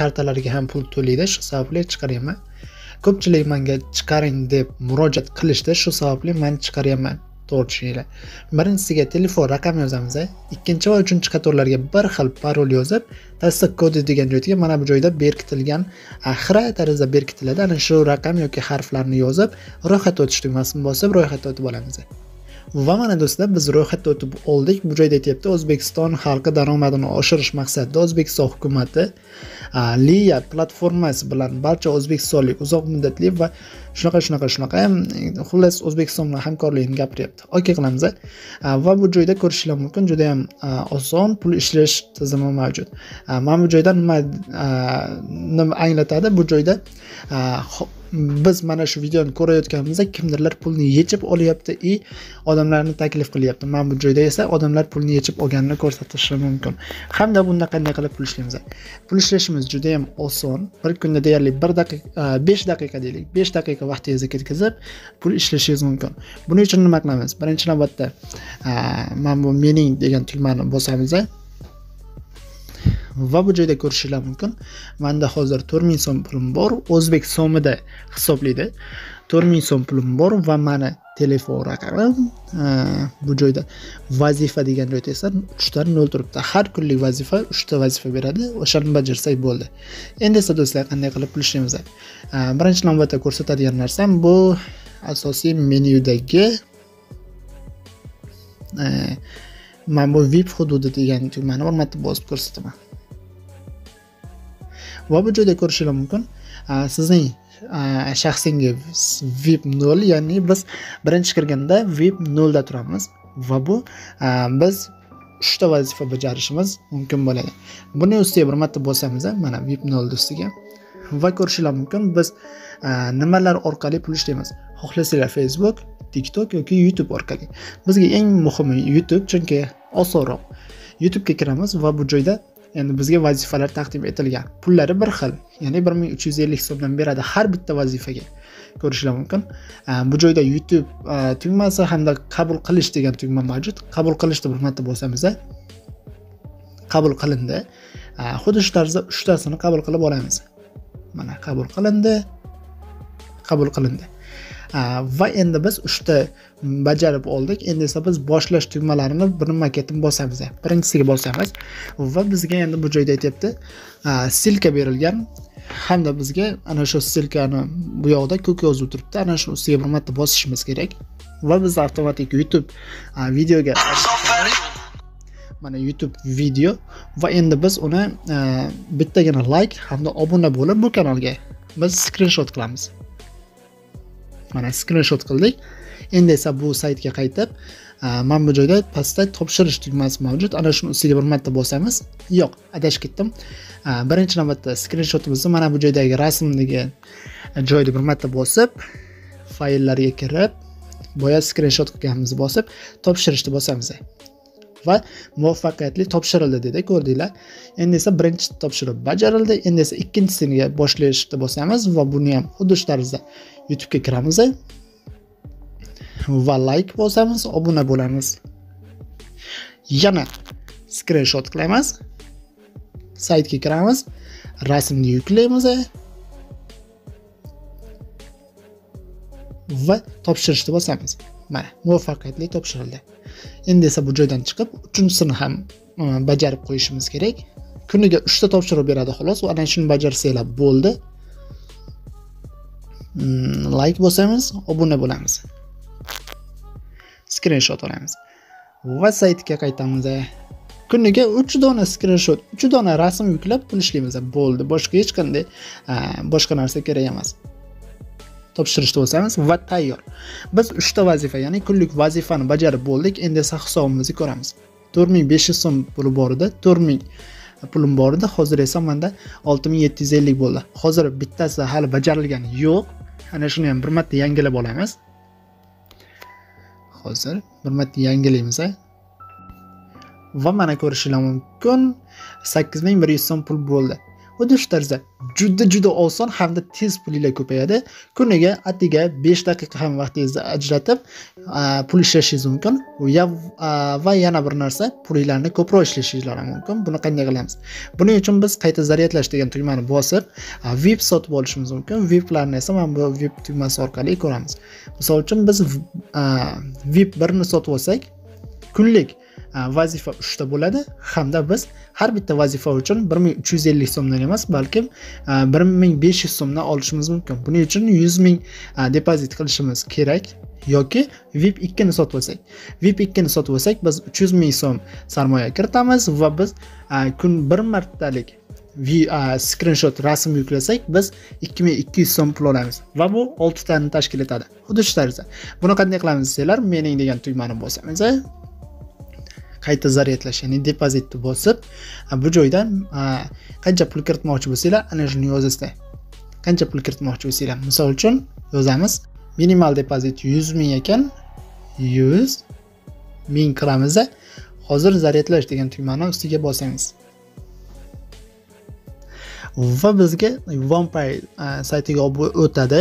kartalariga ham pul to'laydi shu sababli chiqaryapman. Ko'pchilik menga chiqaring deb murojaat qilishdi shu sababli man chiqaryapman to'g'ri tushuninglar. Birinchisiga telefon raqam yozamiz ikkinchi va uchinchi qatorlarga bir xil parol yozib tasdiq kodi degan joyga mana bu joyda berkitilgan xira tarzda berkitiladi. Ana shu raqam yoki harflarni yozib ro'yxatga o'tish tugmasini bosib ro'yxatga o'tib olamiz va mana do'stlar biz ro'yxatda o'tib oldik. Bu joyda aytyapti o'zbekiston xalqi daromadini oshirish maqsadida o'zbekiston hukumati liya platformasi bilan barcha o'zbekistonlik uzoq muddatli va shunaqa shunaqa shunaqa. Xullas o'zbekiston bilan hamkorlikni gapiryapti. Okey qilamiz va bu joyda ko'rishinglar mumkin juda yam oson pul ishlash tizimi mavjud. Mana bu joyda nima nima anglatadi? Bu joyda biz mana shu videoni ko'rayotganimizda kimdirlar pulni yechib olyapti и odamlarni taklif qilyapti. Mana bu joyda esa odamlar pulni yechib olganini ko'rsatishi mumkin. Hamda bunda qanday qilib pul ishlaymiz pul ishlashimiz juda yam oson. Bir kunda deyarli bir daqiqa besh daqiqa deylik. Besh daqiqa yoki vaqtingizni ketkazib pul ishlashingiz mumkin. Buning uchun nima qilamiz? Birinchi navbatda mana bu mening degan tugmani bosamiz va bu joyda ko'rishinglar mumkin. Manda hozir to'rt ming so'm pulim bor. O'zbek so'mida hisoblaydi. To'rt ming so'm pulim bor va mani telefon raqamim bu joyda vazifa degan joyda esa uchta nol turibdi. Har kunlik vazifa uchta vazifa beradi. O'shani bajarsak bo'ldi. Endi esa do'stlar qanday qilib pul ishlaymiz birinchi navbatda ko'rsatadigan narsam bu asosiy menyudagi mana bu vip hududi degan tugmani bir marta bosib ko'rsataman. Va bu joyda ko'rishinglar mumkin. Sizning shaxsingiz vip nol ya'ni biz birinchi kirganda vip nolda turamiz va bu biz uchta vazifa bajarishimiz mumkin bo'ladi. Buni ustiga bir marta bosamiz mana vip nolni ustiga va ko'rishinglar mumkin. Biz nimalar orqali pul ishlaymiz? Xohlasanglar facebook tiktok yoki youtube orqali. Bizga eng muhimi youtube chunki osonroq youtubega kiramiz va bu joyda endi bizga vazifalar taqdim etilgan. Pullari bir xil ya'ni bir ming uch yuz ellik so'mdan beradi har bitta vazifaga. Ko'rishlar mumkin. Bu joyda youtube e, tugmasi hamda qabul qilish degan tugma mavjud. Qabul qilishni bir marta bosamiz qabul qilindi. Xuddi shu tarzda uchtasini qabul qilib olamiz. Mana qabul qilindi qabul qilindi. Va endi biz uchta bajarib oldik. Endi esa biz boshlash tugmalarini birma ketin bosamiz birinchisiga bosamiz va bizga endi bu joyda aytyapti ssilka berilgan. Hamda bizga ana shu ssilkani bu yoqda ko'k yozib turibdi. Ana shu ustiga bir marta bosishimiz kerak. Va biz avtomatik youtube videoga mana youtube video. Va endi biz uni bittagina like hamda obuna bo'lib bu kanalga biz skrinshot qilamiz. Mana skrinshot qildik. Endi esa bu saytga qaytib mana bu joyda pastda topshirish tugmasi mavjud. Ana shuni ustiga bir marta bosamiz. Yo'q adashib ketdim. Birinchi navbatda skrinshotimizni mana bu joydagi rasmdagi joyni bir marta bosib fayllarga kirib boya skrinshot qilganimizni bosib topshirishni bosamiz. Va muvaffaqiyatli topshirildi dedi ko'rdinglar. Endi esa birinchi topshiriq bajarildi. Endi esa ikkinchisiga boshlashni bosamiz va buni ham xuddi shu tarzda youtubega kiramiz. Va like bosamiz obuna bo'lamiz. Yana skrinshot qilamiz. Saytga kiramiz. Rasmni yuklaymiz. Va topshirishni bosamiz. Mana muvaffaqiyatli topshirildi. Endi esa bu joydan chiqib uchinchisini ham e, bajarib qo'yishimiz kerak. Kuniga uchta topshiriq beradi xolos. Ana shuni bajarsanglar bo'ldi. Mm, like bosamiz obuna bo'lamiz. Skrinshot olamiz. Va saytga qaytamiz e. kuniga uch dona skrinshot uch dona rasm yuklab pul ishlaymiz bo'ldi. Boshqa hech qanday e, boshqa narsa kerak emas. Topshirishni bosamiz va tayyor. Biz uchta vazifa ya'ni kunlik vazifani bajarib bo'ldik. Endi esa hisobimizni ko'ramiz. To'rt ming besh yuz so'm puli bor edi. To'rt ming pulim bor edi. Hozir esa manda olti ming yetti yuz ellik bo'ldi. Hozir bittasi hali bajarilgani yo'q. Ana shuni ham bir marta yangilab olamiz. Hozir bir marta yangilaymiz va mana ko'rishinglar mumkin sakkiz ming bir yuz so'm pul bo'ldi. Xuddi shu tarzda juda juda oson hamda tez pulinglar ko'payadi. Kuniga atigi besh daqiqa ham vaqtingizni ajratib pul ishlashingiz mumkin. Va yana bir narsa pulinglarni ko'proq ishlashingiz mumkin. Buni qanday qilamiz? Buning uchun biz qayta zaryadlash degan tugmani bosib vip sotib olishimiz mumkin. Viplarni esa mana bu vip tugmasi orqali ko'ramiz. Misol uchun biz vip birni sotib olsak kunlik Э, vazifa uchta bo'ladi? Hamda biz har bitta vazifa uchun bir ming uch yuz ellik so'mdan emas balkim э, bir ming besh yuz so'mdan olishimiz mumkin. Buning uchun yuz ming э, depozit qilishimiz kerak. Yoki vip ikkini sotib olsak vip ikkini sotib olsak biz uch yuz ming so'm sarmoya kiritamiz va biz kun bir martalik skrinshot rasm yuklasak biz ikki ming ikki yuz so'm pul olamiz. Va bu oltitani tashkil etadi. Xuddi shu tarzda buni qanday qilamiz desanglar mening degan tugmani bosamiz qayta zaryadlash ya'ni depozitni bosib bu joydan qancha pul kiritmoqchi bo'lsanglar ana shuni yozasizlar qancha pul kiritmoqchi bo'lsanglar. Misol uchun yozamiz minimal depozit yuz ming ekan yuz ming kiramiz hozir zaryadlash degan tugmani ustiga bosamiz va bizga vampay saytiga olib o'tadi.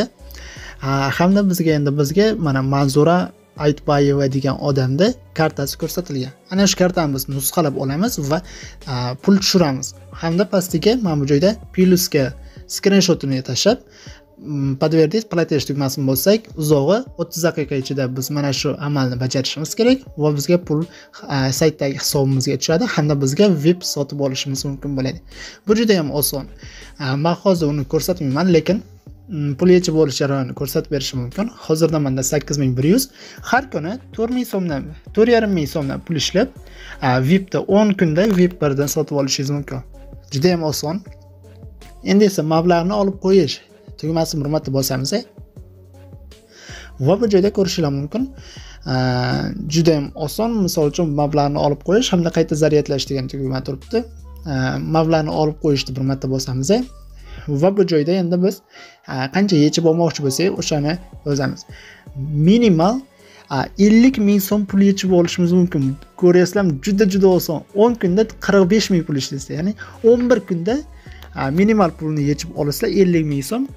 Hamda bizga endi bizga mana manzura aytbayeva degan odamni kartasi ko'rsatilgan. Ana shu kartani biz nusxalab olamiz va pul tushiramiz. Hamda pastiga mana bu joyda plyusga skrinshotini tashlab подтвердить платеж tugmasini bossak uzog'i o'ttiz daqiqa ichida biz mana shu amalni bajarishimiz kerak va bizga pul saytdagi hisobimizga tushadi hamda bizga vip sotib olishimiz mumkin bo'ladi. Bu juda yam oson man hozir uni ko'rsatmayman lekin Mm, pul yechib olish jarayonini ko'rsatib berishi mumkin. Hozirda manda sakkiz ming bir yuz. Har kuni to'rt ming so'mdan to'rt yarim ming so'mdan pul ishlab vipda o'n kunda vip birdan sotib olishingiz mumkin. Judayam oson. Endi esa mablag'ni olib qo'yish tugmasini bir marta bosamiz va bu joyda ko'rishinglar mumkin. Judayam oson. Misol uchun mablag'ni olib qo'yish hamda qayta zaryadlash degan tugma turibdi. Mablag'ni olib qo'yishni bir marta bosamiz va bu joyda endi biz qancha yechib olmoqchi bo'lsak o'shani yozamiz. Minimal ellik ming so'm pul yechib olishimiz mumkin. Ko'ryapsizlarmi juda juda oson. o'n kunda qirq besh ming pul ishlaysiz ya'ni o'n bir kunda minimal pulni yechib olasizlar ellik ming so'm.